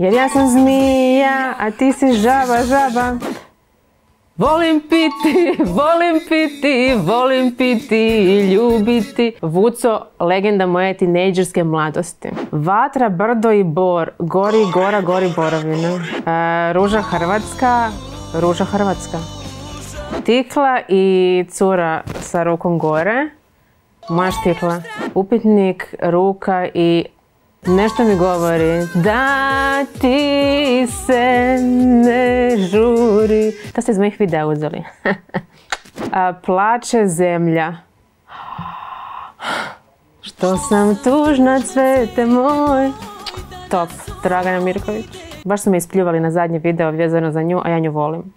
Jer ja sam zmija, a ti si žaba, žaba. Volim piti, volim piti, volim piti i ljubiti. Vuco, legenda moje tinejdžerske mladosti. Vatra, brdo i bor, gori gora, gori borovina. E, ruža Hrvatska, ruža Hrvatska. Tikla i cura sa rukom gore. Moja štikla. Upitnik, ruka i Nešto mi govori da ti se ne žuri. To ste iz mojih videa uzeli. Plače zemlja. Što sam tužna, cvete moj. Top, Dragana Mirković. Baš su me ispljuvali na zadnje video vezano za nju, a ja nju volim.